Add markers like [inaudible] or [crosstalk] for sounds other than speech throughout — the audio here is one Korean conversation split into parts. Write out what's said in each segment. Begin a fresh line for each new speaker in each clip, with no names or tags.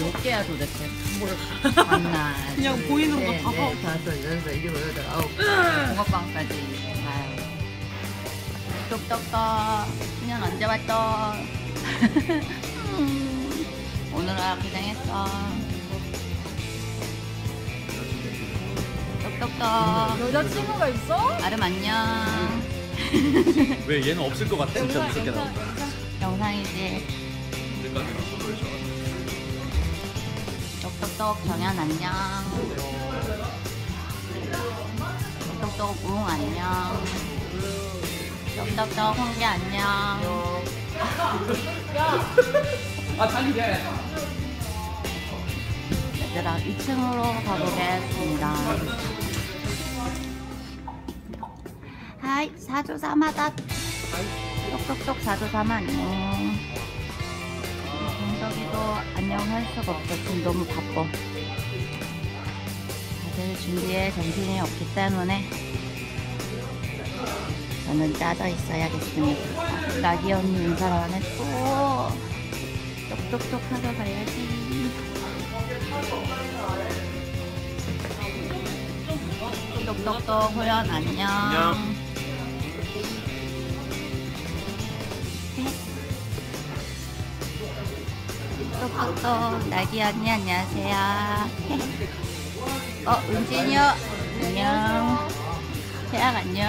몇 개야 도대체? 하나,
그냥
둘,
보이는 거
셋, 넷,
하고.
다섯, 여섯, 일곱, 여덟, 아홉. 붕어빵까지. 아유. 똑똑똑. 그냥 언제 왔어? [laughs] 음, 오늘은 고생했어. 똑똑똑.
여자친구가 있어?
아름 안녕.
왜 얘는 없을 것 같아? 진짜 무섭게 나온다.
영상이지. 똑 똑똑 정연 안녕. 똑똑똑 우웅 안녕. 똑똑똑 홍기 안녕.
아 달리게.
얘들아 2층으로 가보겠습니다. 하이 사조사마다 똑똑똑 사조사마 안녕. 동석이도 안녕할 수가 없어. 지금 너무 바빠. 다들 준비에 정신이 없기 때문에 저는 짜져 있어야겠습니다. 나기 언니 인사를 안 했고 똑똑똑 하러 가야지. 똑똑똑 호연 안녕.
안녕.
똑똑똑 나기 언니 안녕하세요. [laughs] 어 은진이요 안녕. 태양 안녕.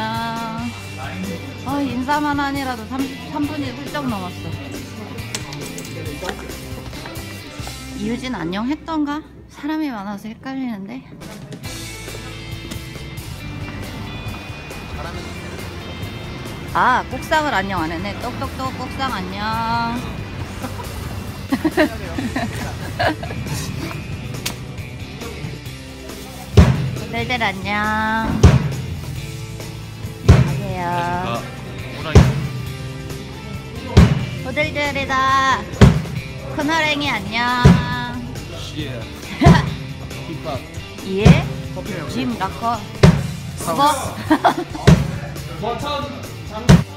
어 인사만 하니라도 3분이 훌쩍 넘었어. 이유진 안녕 했던가? 사람이 많아서 헷갈리는데. 아, 꼭상을 안녕 안 했네. 똑똑똑 꼭상 안녕. 들 안녕. 안녕하세요. 호들들이다. 큰호랭이 안녕.
예. 힙합. [laughs]
예? 짐 라커. 스버.
버천 장.